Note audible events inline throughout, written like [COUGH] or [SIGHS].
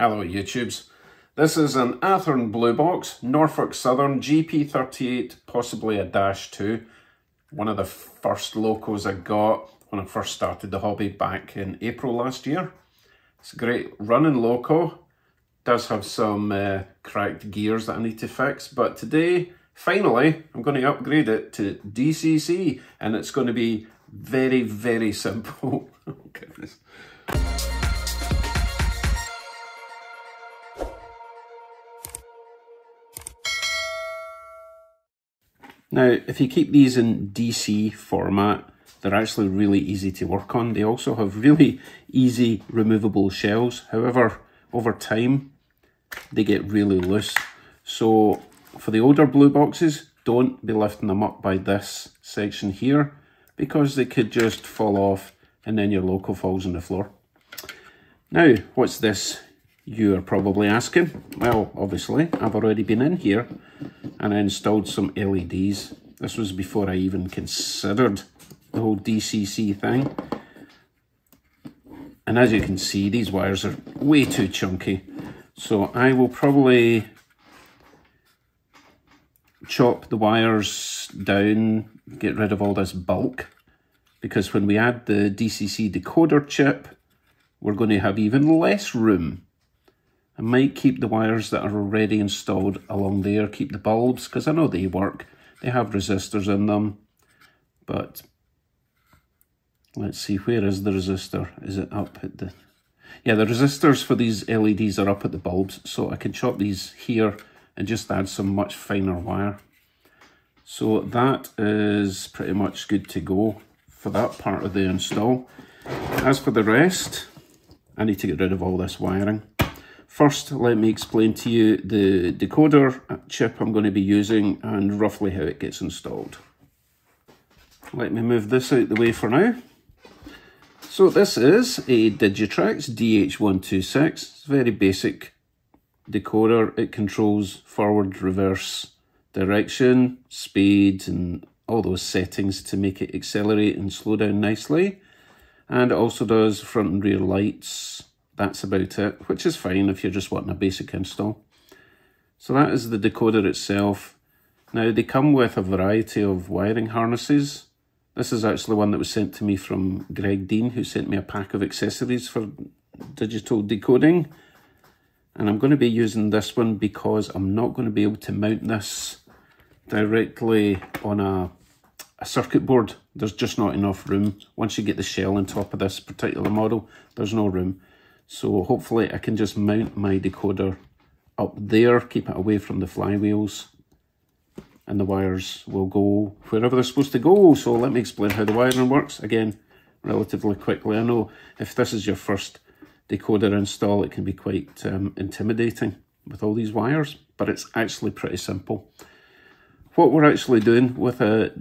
Hello YouTubes. This is an Athearn Blue Box, Norfolk Southern GP38, possibly a Dash 2. One of the first locos I got when I first started the hobby back in April last year. It's a great running loco. Does have some uh, cracked gears that I need to fix, but today, finally, I'm going to upgrade it to DCC and it's going to be very, very [LAUGHS] simple. oh goodness. Now, if you keep these in DC format, they're actually really easy to work on. They also have really easy removable shells. However, over time, they get really loose. So for the older blue boxes, don't be lifting them up by this section here because they could just fall off and then your local falls on the floor. Now, what's this you are probably asking? Well, obviously, I've already been in here and I installed some LEDs. This was before I even considered the whole DCC thing. And as you can see, these wires are way too chunky. So I will probably chop the wires down, get rid of all this bulk. Because when we add the DCC decoder chip, we're going to have even less room. I might keep the wires that are already installed along there, keep the bulbs, because I know they work. They have resistors in them, but let's see, where is the resistor? Is it up at the... Yeah, the resistors for these LEDs are up at the bulbs, so I can chop these here and just add some much finer wire. So that is pretty much good to go for that part of the install. As for the rest, I need to get rid of all this wiring. First, let me explain to you the decoder chip I'm going to be using and roughly how it gets installed. Let me move this out the way for now. So this is a Digitrax DH126. It's a very basic decoder. It controls forward, reverse, direction, speed and all those settings to make it accelerate and slow down nicely. And it also does front and rear lights, that's about it, which is fine if you're just wanting a basic install. So that is the decoder itself. Now they come with a variety of wiring harnesses. This is actually one that was sent to me from Greg Dean, who sent me a pack of accessories for digital decoding. And I'm going to be using this one because I'm not going to be able to mount this directly on a, a circuit board. There's just not enough room. Once you get the shell on top of this particular model, there's no room. So hopefully I can just mount my decoder up there, keep it away from the flywheels, and the wires will go wherever they're supposed to go. So let me explain how the wiring works, again, relatively quickly. I know if this is your first decoder install, it can be quite um, intimidating with all these wires, but it's actually pretty simple. What we're actually doing with a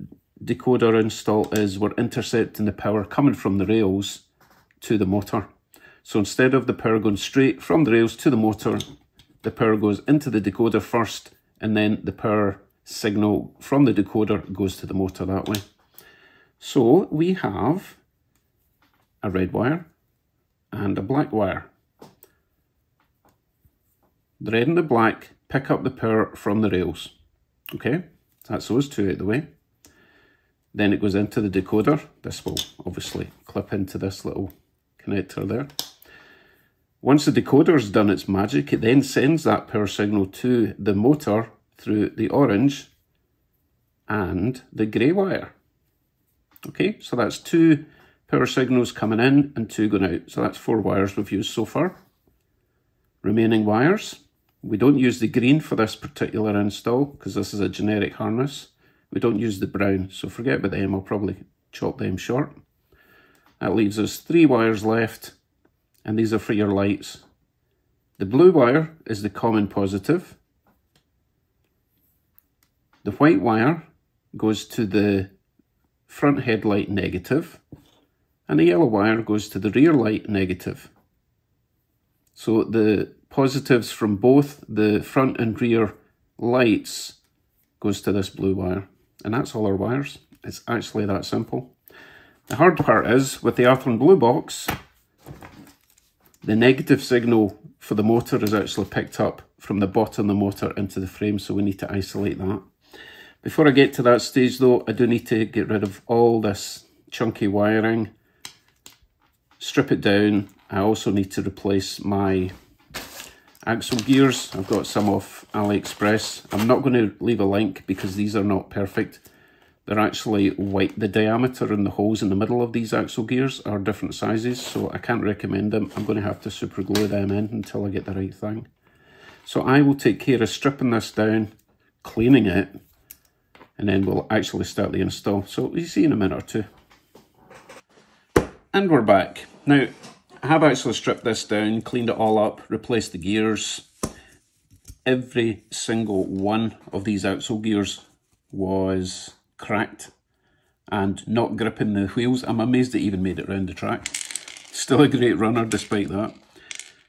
decoder install is we're intercepting the power coming from the rails to the motor. So instead of the power going straight from the rails to the motor, the power goes into the decoder first and then the power signal from the decoder goes to the motor that way. So we have a red wire and a black wire. The red and the black pick up the power from the rails. Okay, that's those two out the way. Then it goes into the decoder. This will obviously clip into this little connector there. Once the decoder's done its magic, it then sends that power signal to the motor through the orange and the grey wire. Okay, so that's two power signals coming in and two going out. So that's four wires we've used so far. Remaining wires. We don't use the green for this particular install because this is a generic harness. We don't use the brown, so forget about them. I'll probably chop them short. That leaves us three wires left and these are for your lights. The blue wire is the common positive. The white wire goes to the front headlight negative and the yellow wire goes to the rear light negative. So the positives from both the front and rear lights goes to this blue wire. And that's all our wires. It's actually that simple. The hard part is, with the Athearn Blue Box, The negative signal for the motor is actually picked up from the bottom of the motor into the frame, so we need to isolate that. Before I get to that stage though, I do need to get rid of all this chunky wiring, strip it down. I also need to replace my axle gears. I've got some off AliExpress. I'm not going to leave a link because these are not perfect. They're actually white. The diameter and the holes in the middle of these axle gears are different sizes, so I can't recommend them. I'm going to have to super glue them in until I get the right thing. So I will take care of stripping this down, cleaning it, and then we'll actually start the install. So we see in a minute or two. And we're back. Now, I have actually stripped this down, cleaned it all up, replaced the gears. Every single one of these axle gears was cracked and not gripping the wheels. I'm amazed it even made it round the track. Still a great runner despite that.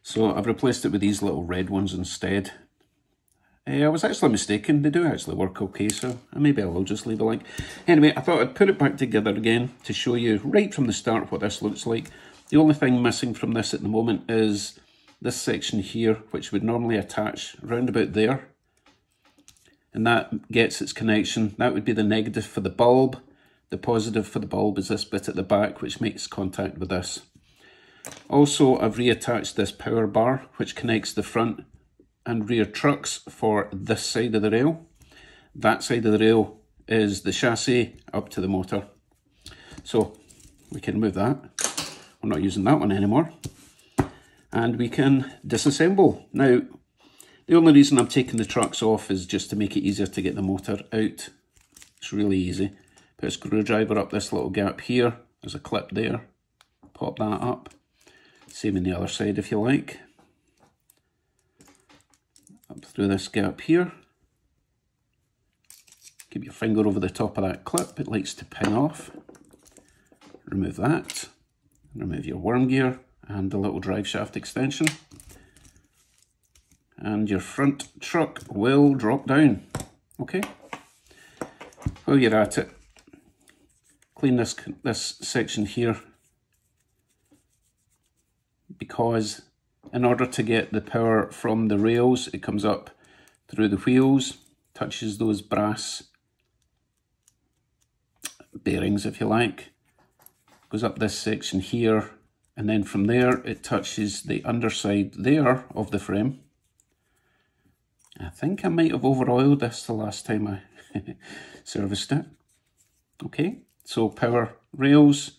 So I've replaced it with these little red ones instead. Uh, I was actually mistaken, they do actually work okay, so maybe I will just leave a link. Anyway, I thought I'd put it back together again to show you right from the start what this looks like. The only thing missing from this at the moment is this section here, which would normally attach round about there. And that gets its connection. That would be the negative for the bulb. The positive for the bulb is this bit at the back, which makes contact with this. Also, I've reattached this power bar, which connects the front and rear trucks for this side of the rail. That side of the rail is the chassis up to the motor. So we can move that. We're not using that one anymore. And we can disassemble. Now, the only reason I'm taking the trucks off is just to make it easier to get the motor out. It's really easy. Put a screwdriver up this little gap here. There's a clip there. Pop that up. Same on the other side if you like. Up through this gap here. Keep your finger over the top of that clip. It likes to pin off. Remove that. Remove your worm gear and the little drive shaft extension. And your front truck will drop down. Okay. While you're at it, clean this, this section here because in order to get the power from the rails, it comes up through the wheels, touches those brass bearings, if you like, goes up this section here, and then from there it touches the underside there of the frame. I think I might have over oiled this the last time I [LAUGHS] serviced it. Okay, so power rails,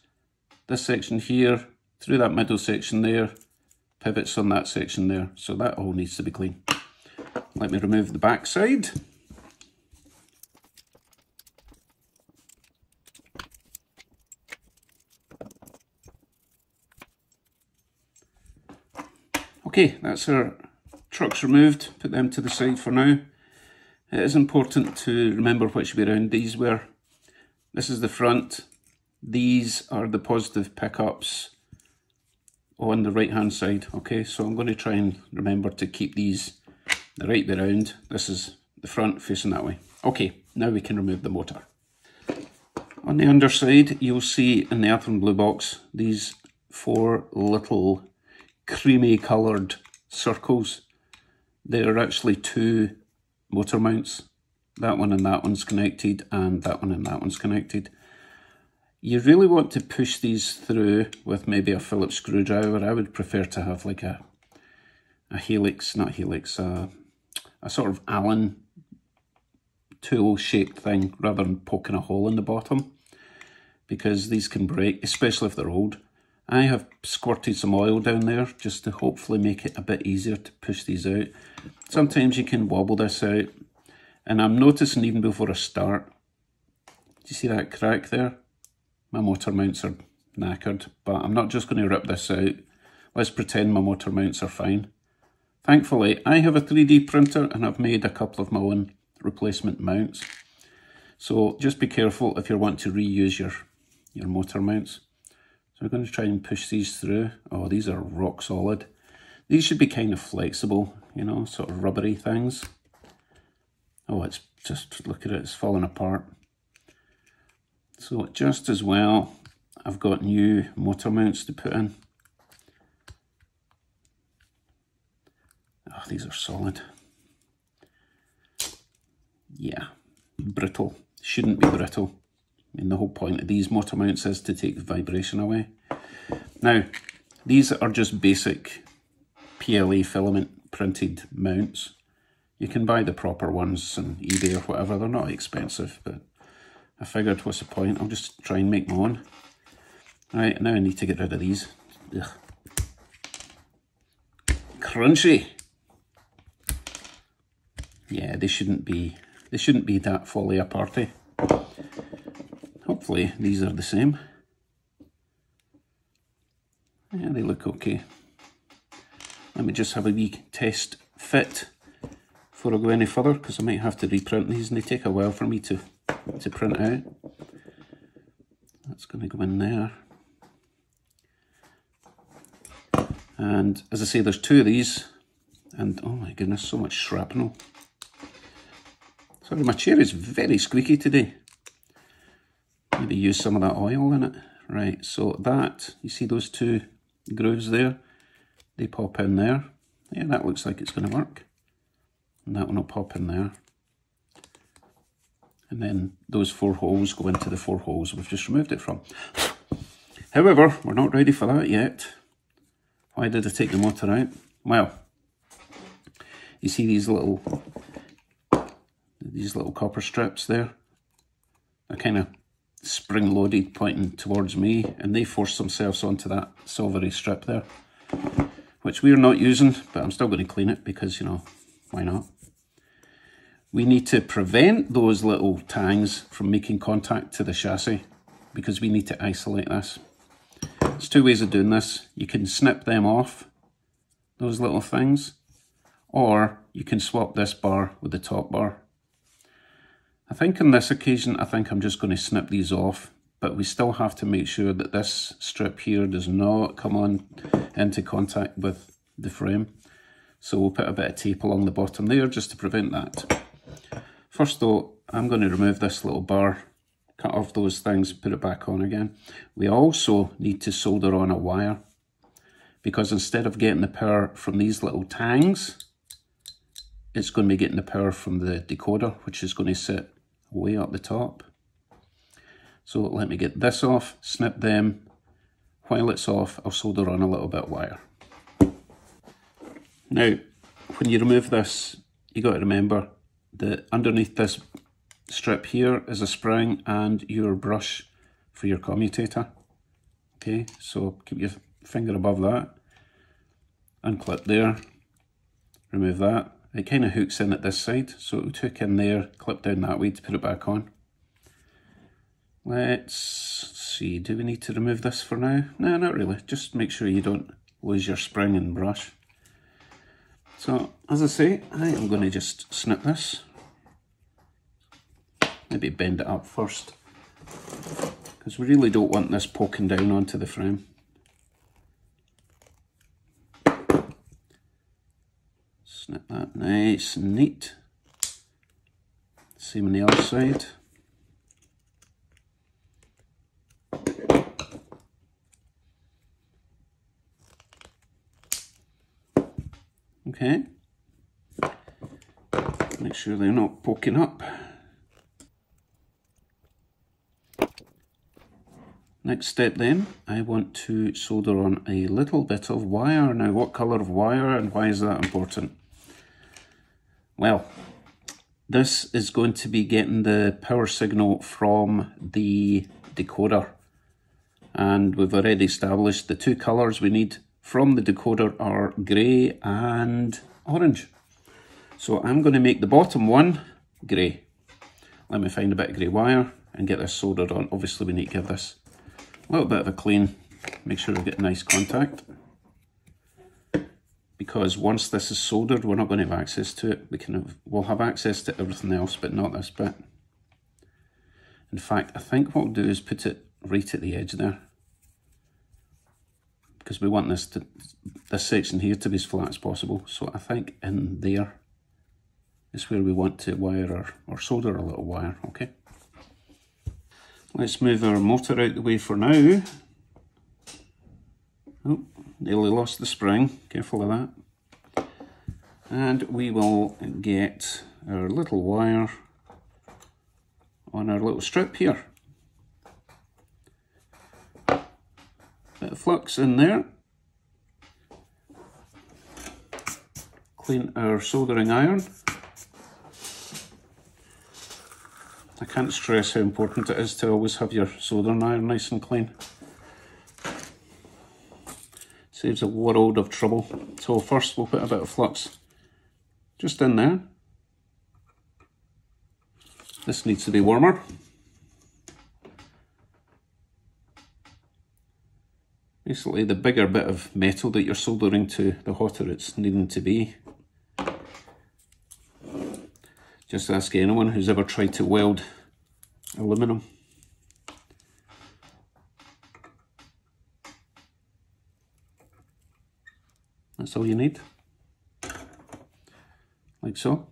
this section here, through that middle section there, pivots on that section there. So that all needs to be clean. Let me remove the back side. Okay, that's our trucks removed. Put them to the side for now. It is important to remember which way around these were. This is the front. These are the positive pickups on the right hand side okay so I'm going to try and remember to keep these the right way around this is the front facing that way okay now we can remove the motor on the underside you'll see in the and blue box these four little creamy coloured circles they're actually two motor mounts that one and that one's connected and that one and that one's connected you really want to push these through with maybe a Phillips screwdriver. I would prefer to have like a a helix, not helix, a, a sort of Allen tool shaped thing rather than poking a hole in the bottom because these can break, especially if they're old. I have squirted some oil down there just to hopefully make it a bit easier to push these out. Sometimes you can wobble this out and I'm noticing even before I start, do you see that crack there? my motor mounts are knackered, but I'm not just going to rip this out. Let's pretend my motor mounts are fine. Thankfully, I have a 3D printer and I've made a couple of my own replacement mounts. So just be careful if you want to reuse your, your motor mounts. So I'm going to try and push these through. Oh, these are rock solid. These should be kind of flexible, you know, sort of rubbery things. Oh, it's just, look at it, it's falling apart. So just as well, I've got new motor mounts to put in. Oh, these are solid. Yeah, brittle. Shouldn't be brittle. Mean, the whole point of these motor mounts is to take the vibration away. Now, these are just basic PLA filament printed mounts. You can buy the proper ones on eBay or whatever. They're not expensive, but I figured what's the point? I'll just try and make my own. Right, now I need to get rid of these. Ugh. Crunchy. Yeah, they shouldn't be they shouldn't be that fully a party. Hopefully these are the same. Yeah, they look okay. Let me just have a wee test fit before I go any further because I might have to reprint these and they take a while for me to, to print out. That's going to go in there. And as I say, there's two of these and oh my goodness, so much shrapnel. Sorry, my chair is very squeaky today. Maybe use some of that oil in it. Right, so that, you see those two grooves there? They pop in there. Yeah, that looks like it's going to work. And that one will pop in there. And then those four holes go into the four holes we've just removed it from. However, we're not ready for that yet. Why did I take the motor out? Well, you see these little these little copper strips there? They're kind of spring loaded pointing towards me and they force themselves onto that silvery strip there which we're not using but I'm still going to clean it because you know why not? We need to prevent those little tangs from making contact to the chassis because we need to isolate this. There's two ways of doing this. You can snip them off those little things or you can swap this bar with the top bar I think on this occasion, I think I'm just going to snip these off, but we still have to make sure that this strip here does not come on into contact with the frame. So we'll put a bit of tape along the bottom there just to prevent that. First though, I'm going to remove this little bar, cut off those things, put it back on again. We also need to solder on a wire because instead of getting the power from these little tangs, it's going to be getting the power from the decoder, which is going to sit way up the top. So let me get this off, snip them. While it's off, I'll solder on a little bit wire. Now, when you remove this, you got to remember that underneath this strip here is a spring and your brush for your commutator. Okay, so keep your finger above that. Unclip there, remove that. It kind of hooks in at this side, so it took in there, clip down that way to put it back on. Let's see, do we need to remove this for now? No, not really. Just make sure you don't lose your spring and brush. So, as I say, I am going to just snip this. Maybe bend it up first. Because we really don't want this poking down onto the frame. Snip that nice and neat. Same on the other side. Okay. Make sure they're not poking up. Next step then, I want to solder on a little bit of wire. Now what colour of wire and why is that important? Well, this is going to be getting the power signal from the decoder. And we've already established the two colours we need from the decoder are grey and orange. So I'm going to make the bottom one grey. Let me find a bit of grey wire and get this soldered on. Obviously we need to give this a little bit of a clean, make sure we get nice contact because once this is soldered, we're not going to have access to it. We can have, we'll have access to everything else, but not this bit. In fact, I think what we'll do is put it right at the edge there. Because we want this to, this section here to be as flat as possible. So I think in there is where we want to wire or, or solder a little wire, okay? Let's move our motor out the way for now. Oh, nearly lost the spring. Careful of that. And we will get our little wire on our little strip here. Bit of flux in there. Clean our soldering iron. I can't stress how important it is to always have your soldering iron nice and clean. Saves a world of trouble. So first we'll put a bit of flux just in there. This needs to be warmer. Basically the bigger bit of metal that you're soldering to, the hotter it's needing to be. Just ask anyone who's ever tried to weld aluminum. That's all you need, like so.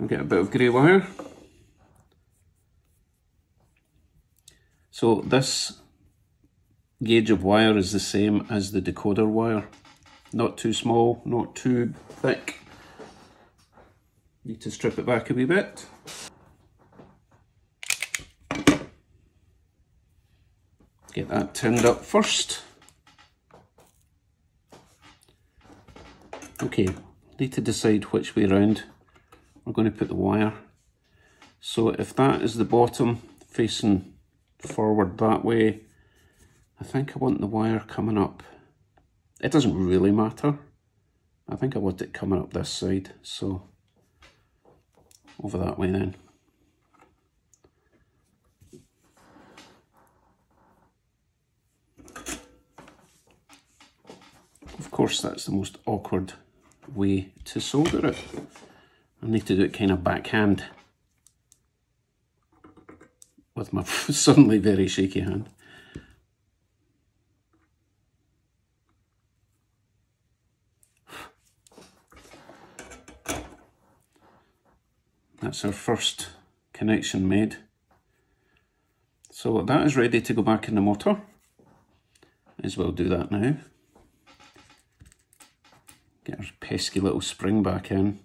I'll get a bit of grey wire. So this gauge of wire is the same as the decoder wire. Not too small, not too thick. Need to strip it back a wee bit. Get that tinned up first. Okay, need to decide which way round we're going to put the wire. So if that is the bottom facing forward that way, I think I want the wire coming up. It doesn't really matter. I think I want it coming up this side, so over that way then. Of course, that's the most awkward way to solder it. I need to do it kind of backhand with my [LAUGHS] suddenly very shaky hand. That's our first connection made. So that is ready to go back in the motor. As well do that now. Pesky little spring back in.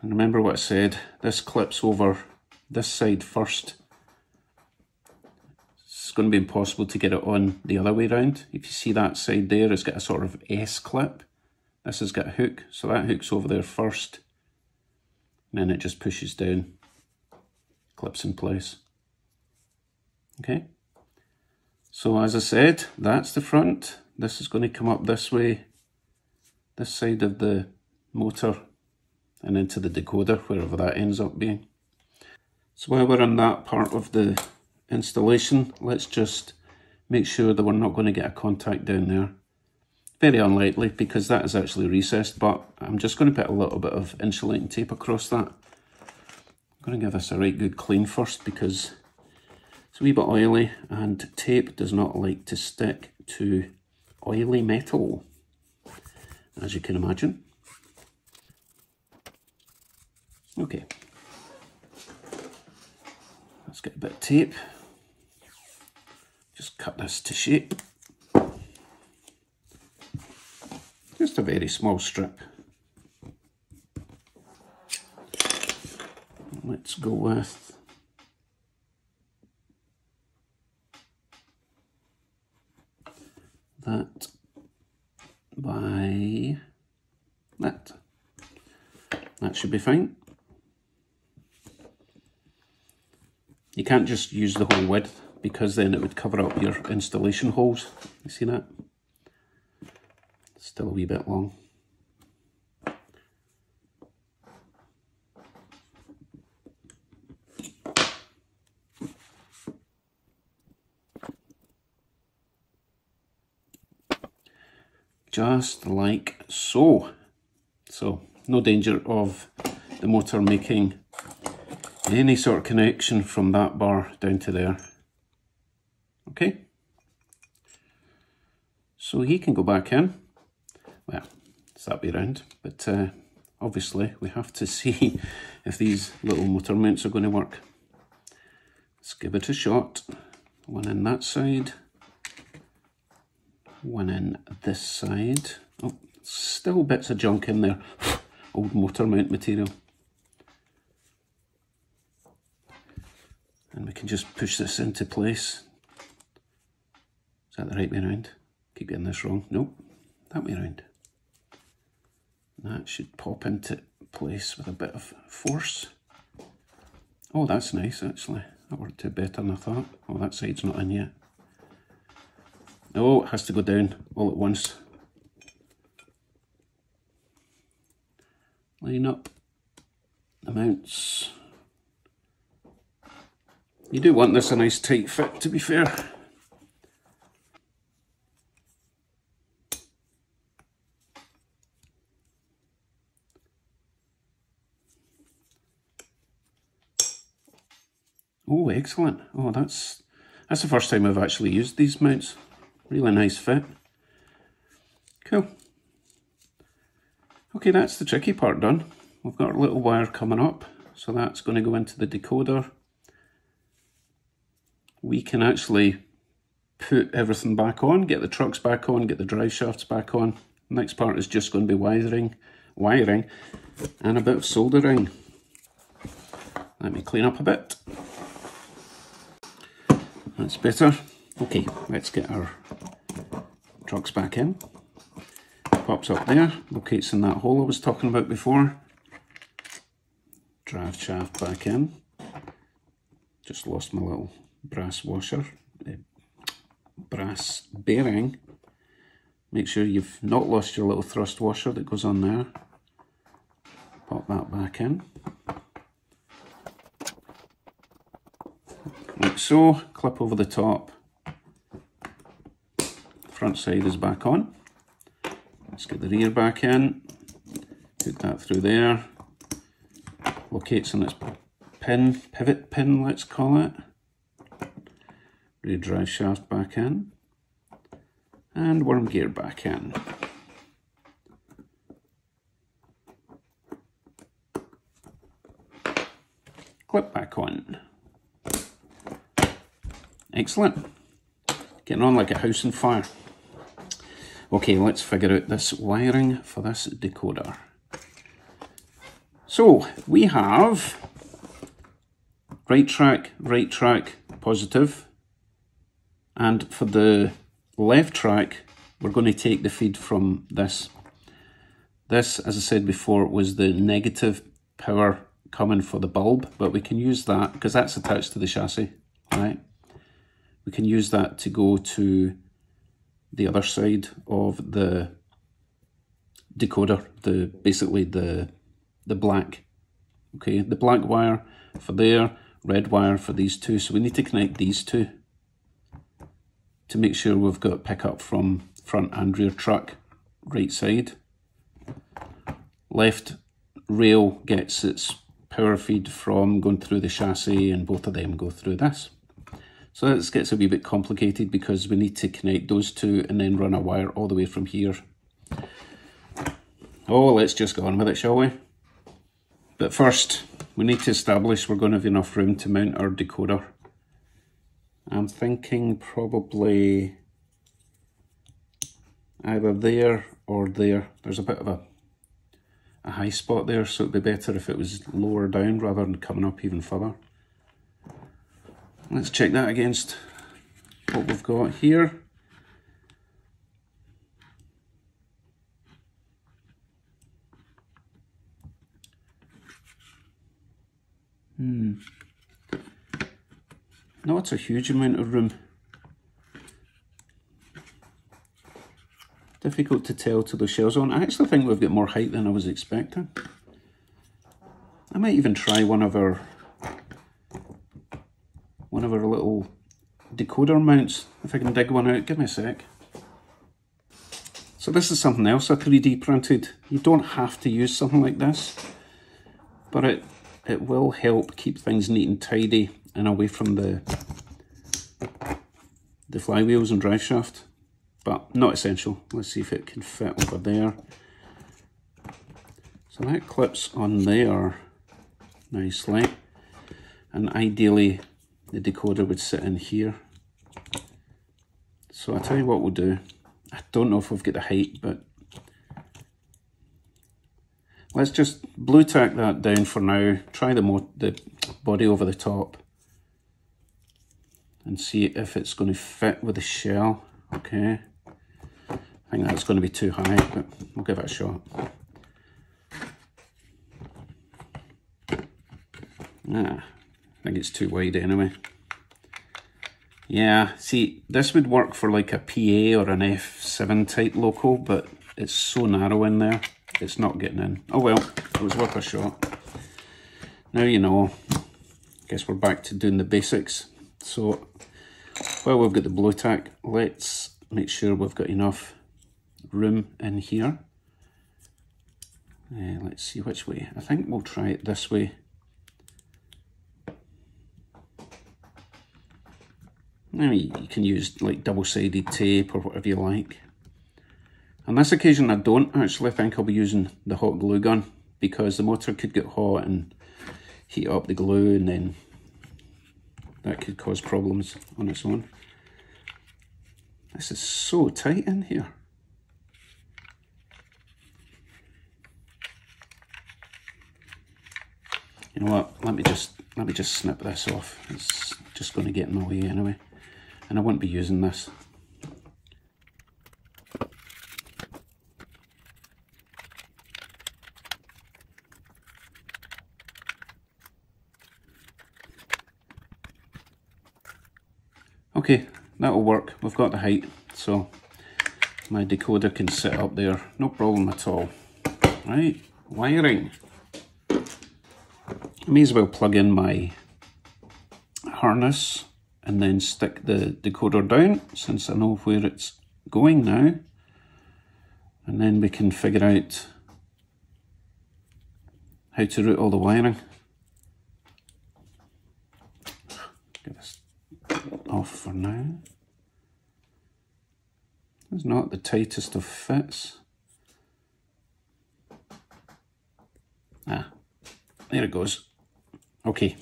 And remember what I said, this clips over this side first. It's going to be impossible to get it on the other way around. If you see that side there, it's got a sort of S clip. This has got a hook, so that hook's over there first. And then it just pushes down, clips in place. Okay. So as I said, that's the front. This is going to come up this way, this side of the motor and into the decoder, wherever that ends up being. So while we're on that part of the installation, let's just make sure that we're not going to get a contact down there. Very unlikely because that is actually recessed, but I'm just going to put a little bit of insulating tape across that. I'm going to give this a right good clean first because it's a wee bit oily and tape does not like to stick to oily metal, as you can imagine. Okay. Let's get a bit of tape. Just cut this to shape. Just a very small strip. Let's go with that by that. That should be fine. You can't just use the whole width because then it would cover up your installation holes. You see that? Still a wee bit long. Just like so. So, no danger of the motor making any sort of connection from that bar down to there. Okay. So he can go back in. Well, it's that way around. But uh, obviously we have to [LAUGHS] see if these little motor mounts are going to work. Let's give it a shot. One in that side. One in this side. Oh, Still bits of junk in there. [LAUGHS] Old motor mount material. And we can just push this into place. Is that the right way around? Keep getting this wrong. Nope, that way around. That should pop into place with a bit of force. Oh, that's nice actually. That worked out better than I thought. Oh, that side's not in yet. Oh, it has to go down all at once. Line up the mounts. You do want this a nice tight fit to be fair. Oh, excellent. Oh, that's that's the first time I've actually used these mounts. Really nice fit. Cool. Okay, that's the tricky part done. We've got a little wire coming up, so that's going to go into the decoder. We can actually put everything back on, get the trucks back on, get the drive shafts back on. Next part is just going to be wiring, wiring and a bit of soldering. Let me clean up a bit. That's better. Okay, let's get our trucks back in. Pops up there, locates in that hole I was talking about before. Drive shaft back in. Just lost my little brass washer, uh, brass bearing. Make sure you've not lost your little thrust washer that goes on there. Pop that back in. like so, clip over the top. Front side is back on. Let's get the rear back in, put that through there, locates on its pin, pivot pin let's call it. Rear drive shaft back in, and worm gear back in. Clip back on. Excellent. Getting on like a house on fire. Okay, let's figure out this wiring for this decoder. So, we have right track, right track, positive. And for the left track, we're going to take the feed from this. This, as I said before, was the negative power coming for the bulb, but we can use that because that's attached to the chassis, right? we can use that to go to the other side of the decoder, the basically the the black. Okay, the black wire for there, red wire for these two. So we need to connect these two to make sure we've got pickup from front and rear truck, right side. Left rail gets its power feed from going through the chassis and both of them go through this. So this gets a wee bit complicated because we need to connect those two and then run a wire all the way from here. Oh, let's just go on with it, shall we? But first, we need to establish we're going to have enough room to mount our decoder. I'm thinking probably either there or there. There's a bit of a, a high spot there, so it'd be better if it was lower down rather than coming up even further. Let's check that against what we've got here. Hmm. Not a huge amount of room. Difficult to tell to the shells on. I actually think we've got more height than I was expecting. I might even try one of our one of our little decoder mounts. If I can dig one out, give me a sec. So this is something else I 3D printed. You don't have to use something like this, but it, it will help keep things neat and tidy and away from the, the flywheels and drive shaft, but not essential. Let's see if it can fit over there. So that clips on there nicely, and ideally the decoder would sit in here. So I'll tell you what we'll do. I don't know if we've got the height, but let's just blue tack that down for now. Try the, the body over the top and see if it's going to fit with the shell. Okay. I think that's going to be too high, but we'll give it a shot. Ah, I think it's too wide anyway. Yeah, see, this would work for like a PA or an F7 type local, but it's so narrow in there, it's not getting in. Oh well, it was worth a shot. Now you know. I guess we're back to doing the basics. So, while we've got the blue tack, let's make sure we've got enough room in here. Uh, let's see which way. I think we'll try it this way. I mean, you can use like double-sided tape or whatever you like. On this occasion, I don't actually think I'll be using the hot glue gun because the motor could get hot and heat up the glue and then that could cause problems on its own. This is so tight in here. You know what, let me just let me just snip this off. It's just going to get in my way anyway and I won't be using this. Okay, that'll work. We've got the height, so my decoder can sit up there. No problem at all. Right, wiring. I may as well plug in my harness and then stick the decoder down since I know where it's going now. And then we can figure out how to route all the wiring. Get this off for now. It's not the tightest of fits. Ah, there it goes. Okay.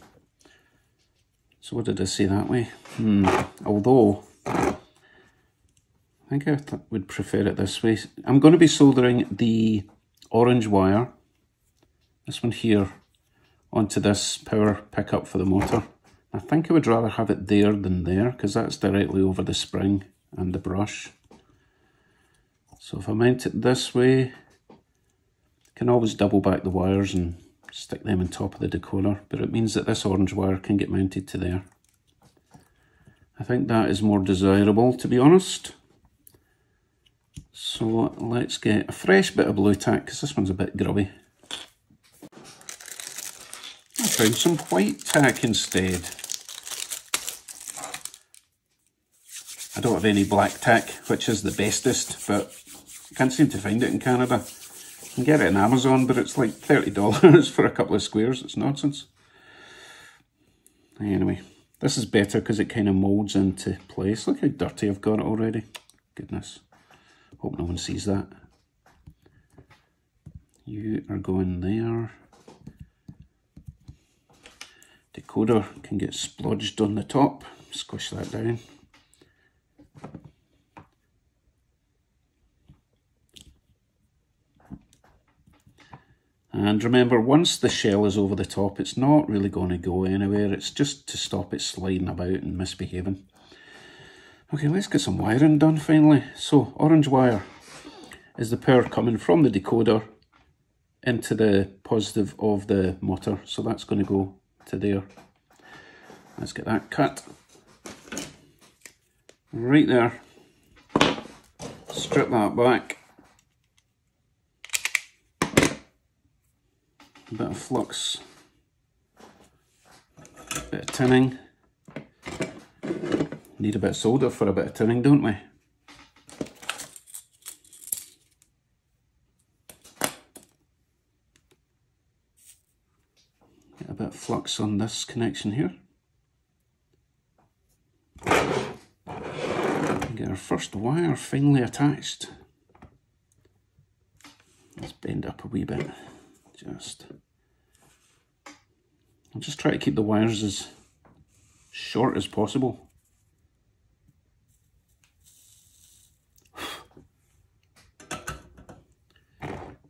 So what did I say that way? Hmm. Although, I think I would prefer it this way. I'm going to be soldering the orange wire, this one here, onto this power pickup for the motor. I think I would rather have it there than there because that's directly over the spring and the brush. So if I mount it this way, I can always double back the wires and stick them on top of the decoder, but it means that this orange wire can get mounted to there. I think that is more desirable, to be honest. So let's get a fresh bit of blue tack, because this one's a bit grubby. I found some white tack instead. I don't have any black tack, which is the bestest, but I can't seem to find it in Canada can get it on Amazon, but it's like $30 [LAUGHS] for a couple of squares. It's nonsense. Anyway, this is better because it kind of molds into place. Look how dirty I've got it already. Goodness. Hope no one sees that. You are going there. Decoder can get splodged on the top. Squish that down. And remember, once the shell is over the top, it's not really going to go anywhere. It's just to stop it sliding about and misbehaving. Okay, let's get some wiring done finally. So, orange wire is the power coming from the decoder into the positive of the motor. So that's going to go to there. Let's get that cut. Right there. Strip that back. A bit of flux, a bit of tinning. Need a bit of solder for a bit of tinning, don't we? Get a bit of flux on this connection here. Get our first wire finally attached. Let's bend up a wee bit just I'll just try to keep the wires as short as possible. [SIGHS]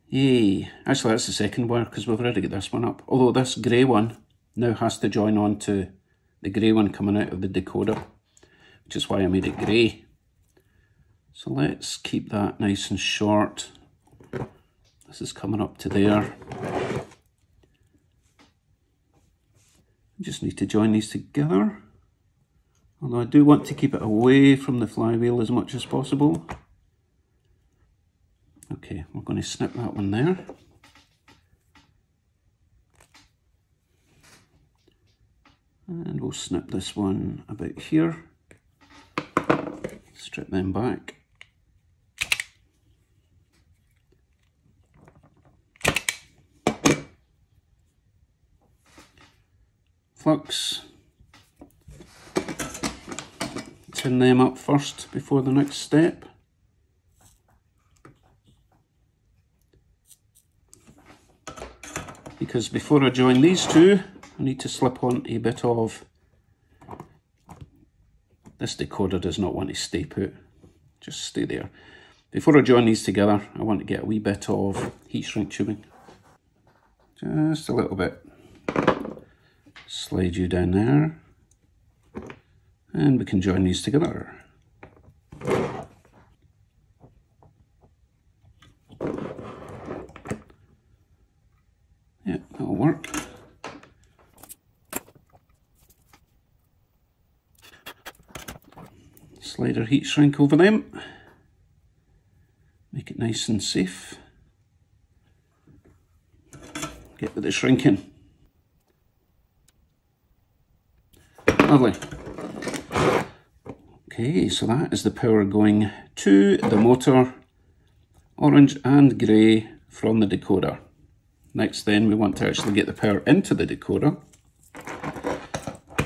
Yay. Actually, that's the second wire because we've already got this one up. Although this grey one now has to join on to the grey one coming out of the decoder, which is why I made it grey. So let's keep that nice and short. This is coming up to there. I just need to join these together. Although I do want to keep it away from the flywheel as much as possible. Okay, we're going to snip that one there. And we'll snip this one about here. Strip them back. Flux. Tin them up first before the next step. because before I join these two, I need to slip on a bit of, this decoder does not want to stay put, just stay there. Before I join these together, I want to get a wee bit of heat shrink tubing. Just a little bit. Slide you down there. And we can join these together. Yeah, that'll work. Slider heat shrink over them. Make it nice and safe. Get with the shrinking. Lovely. Okay, so that is the power going to the motor, orange and grey from the decoder. Next then we want to actually get the power into the decoder.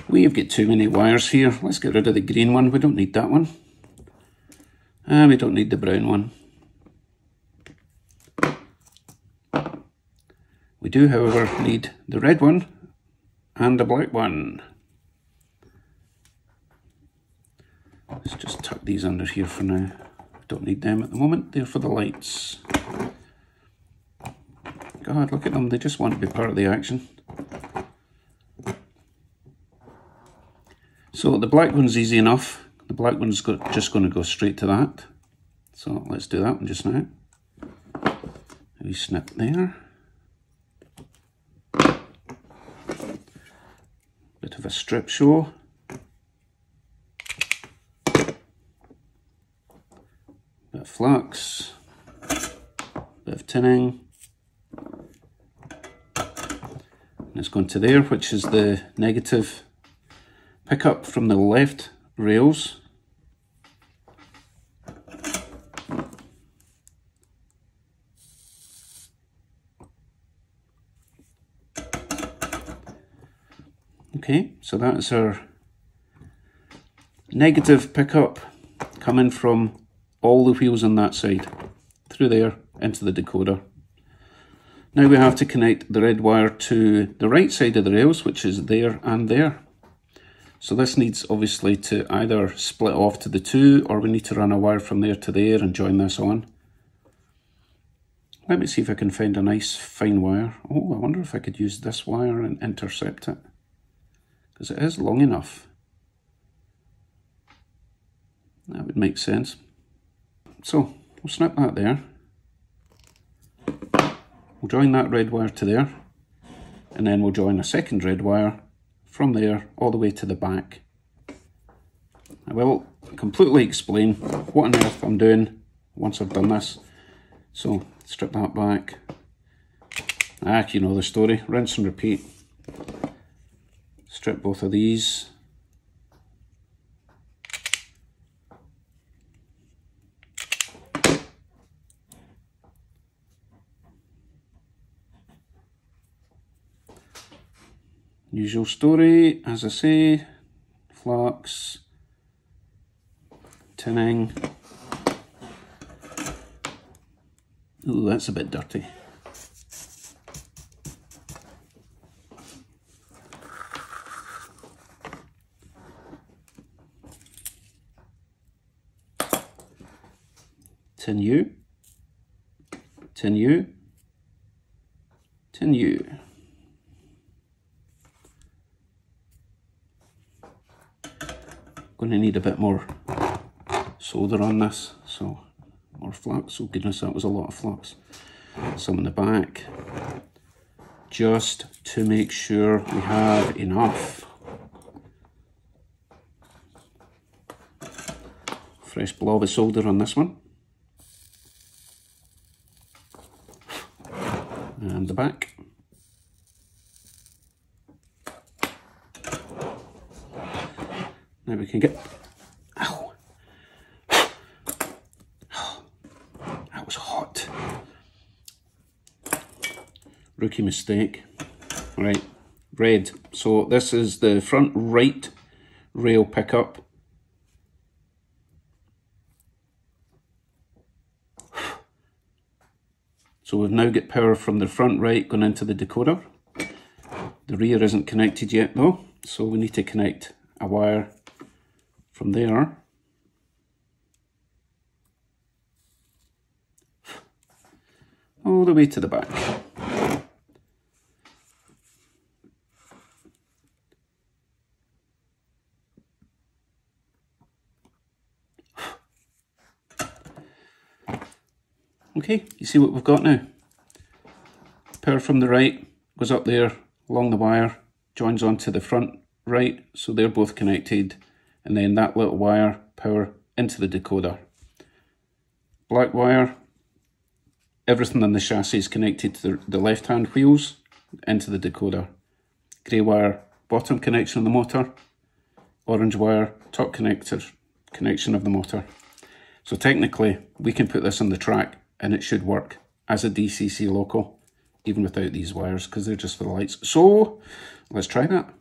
We've got too many wires here. Let's get rid of the green one. We don't need that one. And we don't need the brown one. We do, however, need the red one and the black one. Let's just tuck these under here for now. Don't need them at the moment. They're for the lights. God, look at them. They just want to be part of the action. So the black one's easy enough. The black one's just going to go straight to that. So let's do that one just now. We snip there. Bit of a strip show. Of flux. Bit of tinning. And it's going to there, which is the negative pickup from the left rails Okay, so that's our negative pickup coming from all the wheels on that side, through there, into the decoder. Now we have to connect the red wire to the right side of the rails, which is there and there. So this needs obviously to either split off to the two or we need to run a wire from there to there and join this on. Let me see if I can find a nice fine wire. Oh, I wonder if I could use this wire and intercept it. Because it is long enough. That would make sense. So, we'll snip that there. We'll join that red wire to there. And then we'll join a second red wire from there all the way to the back. I will completely explain what on earth I'm doing once I've done this. So strip that back. Ah, you know the story. Rinse and repeat. Strip both of these. Usual story, as I say, flux, tinning. Ooh, that's a bit dirty. Tin U, tin U, Continue. Going to need a bit more solder on this, so more flux. Oh goodness, that was a lot of flux. Some in the back, just to make sure we have enough. Fresh blob of solder on this one. And the back. Now we can get, ow, that was hot. Rookie mistake. Right, red. So this is the front right rail pickup. So we've now got power from the front right going into the decoder. The rear isn't connected yet though, so we need to connect a wire from there all the way to the back. Okay, you see what we've got now. Power from the right goes up there along the wire, joins onto the front right, so they're both connected and then that little wire power into the decoder. Black wire, everything in the chassis is connected to the, the left hand wheels into the decoder. Grey wire, bottom connection of the motor. Orange wire, top connector, connection of the motor. So technically, we can put this on the track and it should work as a DCC loco, even without these wires, because they're just for the lights. So, let's try that.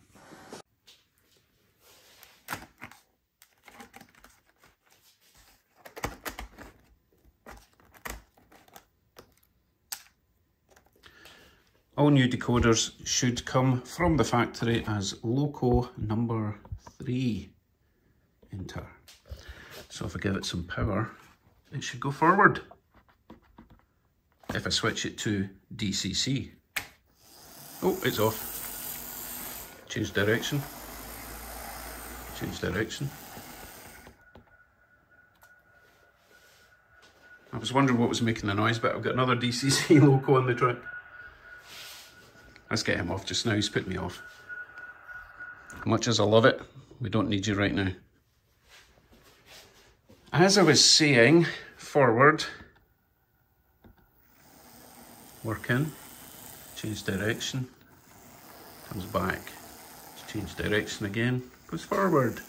All new decoders should come from the factory as Loco number three. Enter. So if I give it some power, it should go forward. If I switch it to DCC. Oh, it's off. Change direction. Change direction. I was wondering what was making the noise, but I've got another DCC [LAUGHS] loco on the track. Let's get him off just now, he's put me off. Much as I love it, we don't need you right now. As I was saying, forward, work in, change direction, comes back, change direction again, goes forward,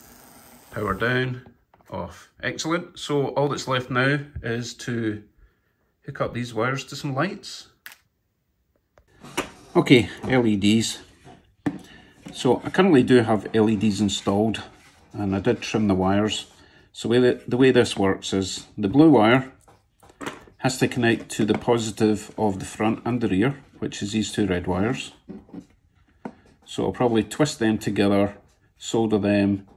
power down, off. Excellent, so all that's left now is to hook up these wires to some lights. Okay, LEDs. So I currently do have LEDs installed and I did trim the wires. So the way, this works is the blue wire has to connect to the positive of the front and the rear, which is these two red wires. So I'll probably twist them together, solder them,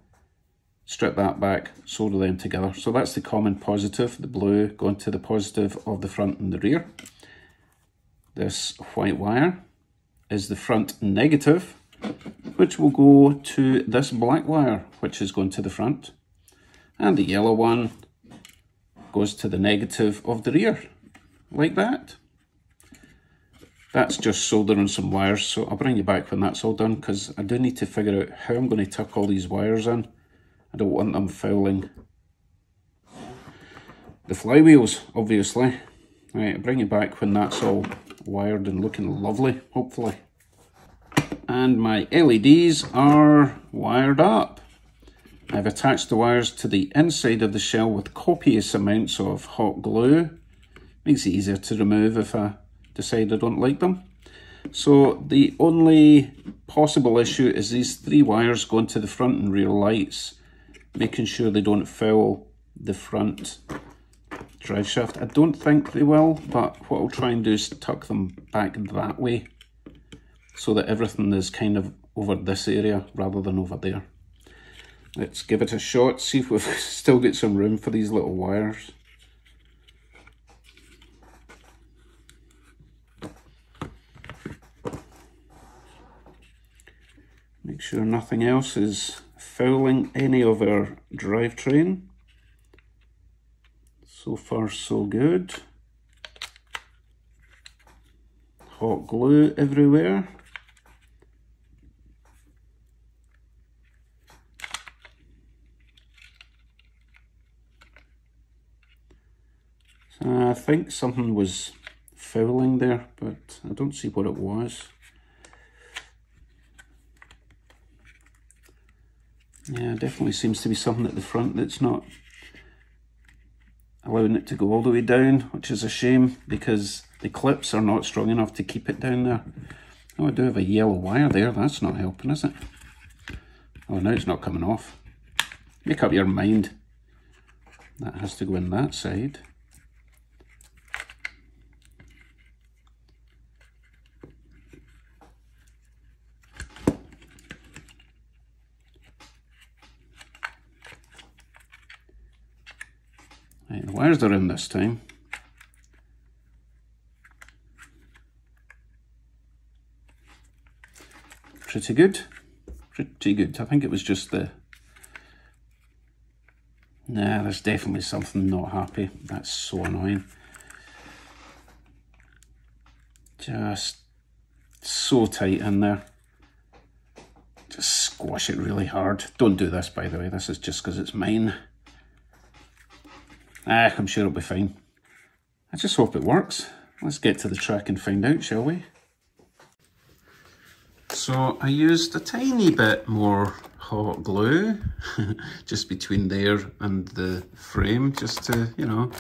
strip that back, solder them together. So that's the common positive, the blue going to the positive of the front and the rear. This white wire is the front negative, which will go to this black wire, which is going to the front. And the yellow one goes to the negative of the rear, like that. That's just soldering some wires, so I'll bring you back when that's all done, because I do need to figure out how I'm going to tuck all these wires in. I don't want them fouling the flywheels, obviously. Right, I'll bring you back when that's all wired and looking lovely, hopefully. And my LEDs are wired up. I've attached the wires to the inside of the shell with copious amounts of hot glue. Makes it easier to remove if I decide I don't like them. So the only possible issue is these three wires going to the front and rear lights, making sure they don't foul the front drive shaft. I don't think they will, but what I'll try and do is tuck them back that way so that everything is kind of over this area rather than over there. Let's give it a shot, see if we've [LAUGHS] still got some room for these little wires. Make sure nothing else is fouling any of our drivetrain. So far so good. Hot glue everywhere. I think something was fouling there, but I don't see what it was. Yeah, definitely seems to be something at the front that's not allowing it to go all the way down, which is a shame because the clips are not strong enough to keep it down there. Oh, I do have a yellow wire there. That's not helping, is it? Oh, now it's not coming off. Make up your mind. That has to go in that side. Wires are in this time. Pretty good. Pretty good. I think it was just the... Nah, there's definitely something not happy. That's so annoying. Just so tight in there. Just squash it really hard. Don't do this, by the way. This is just because it's mine. Ah, I'm sure it'll be fine. I just hope it works. Let's get to the track and find out, shall we? So I used a tiny bit more hot glue [LAUGHS] just between there and the frame just to, you know,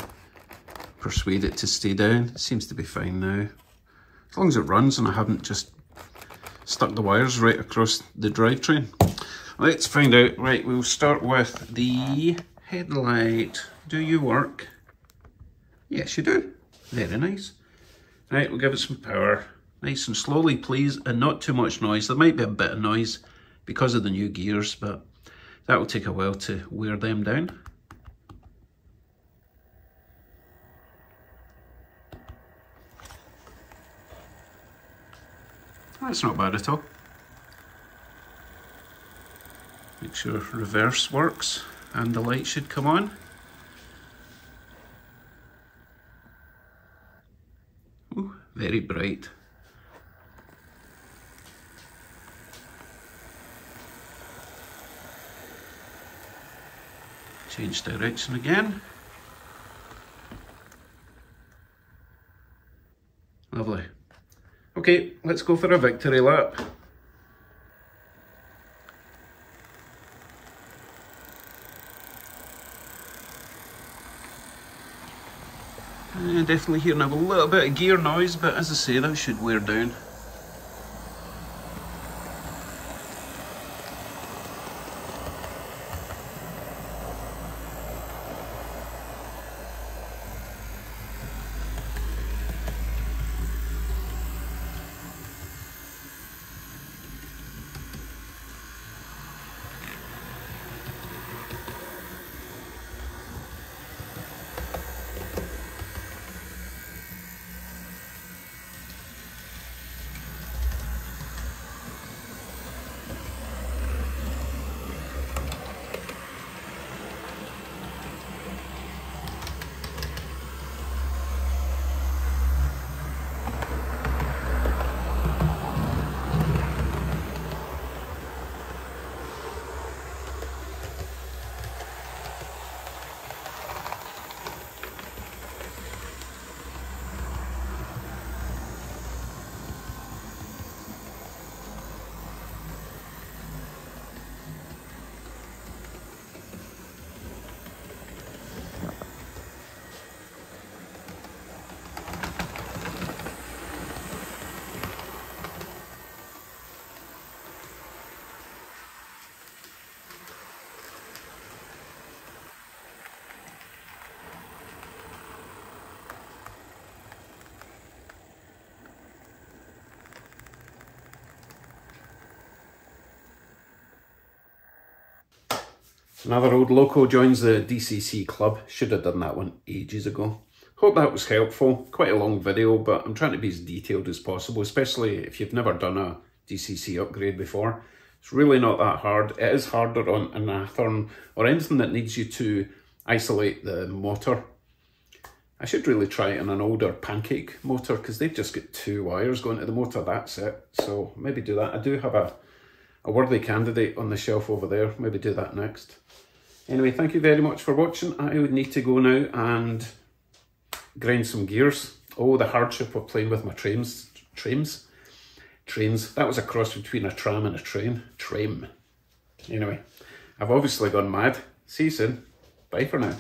persuade it to stay down. It seems to be fine now. As long as it runs and I haven't just stuck the wires right across the drivetrain. Let's find out. Right, we'll start with the headlight. Do you work? Yes, you do. Very nice. Right, we'll give it some power. Nice and slowly, please, and not too much noise. There might be a bit of noise because of the new gears, but that will take a while to wear them down. That's not bad at all. Make sure reverse works and the light should come on. Ooh, very bright. Change direction again. Lovely. Okay, let's go for a victory lap. Definitely hearing a little bit of gear noise, but as I say, that should wear down. Another old loco joins the DCC club. Should have done that one ages ago. Hope that was helpful. Quite a long video, but I'm trying to be as detailed as possible, especially if you've never done a DCC upgrade before. It's really not that hard. It is harder on an Athearn or anything that needs you to isolate the motor. I should really try it on an older pancake motor because they've just got two wires going to the motor, that's it. So maybe do that. I do have a, a worthy candidate on the shelf over there. Maybe do that next. Anyway, thank you very much for watching. I would need to go now and grind some gears. Oh, the hardship of playing with my trains. Trains? Trains. That was a cross between a tram and a train. Tram. Anyway, I've obviously gone mad. See you soon. Bye for now.